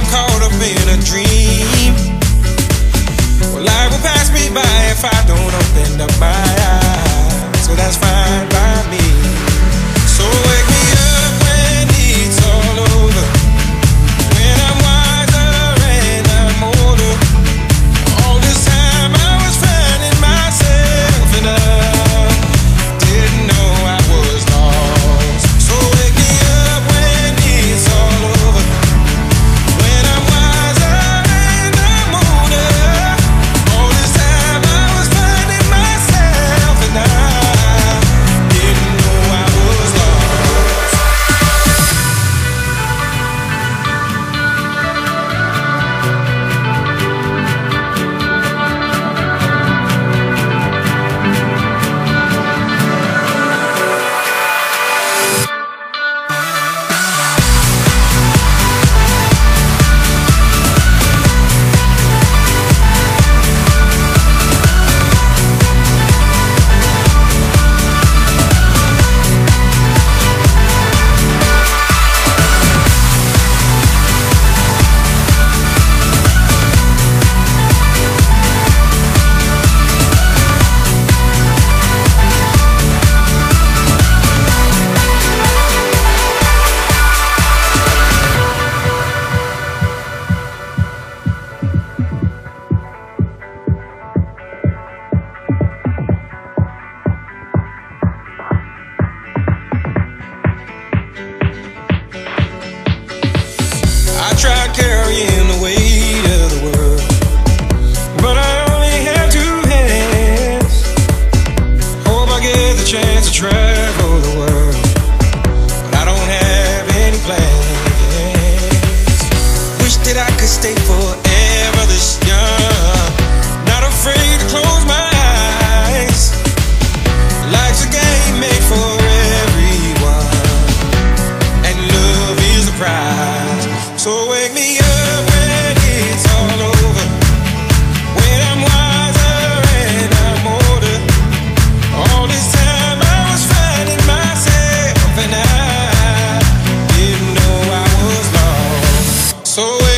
I'm caught up in a dream. Well, life will pass me by if I don't open up my eyes. So that's fine. so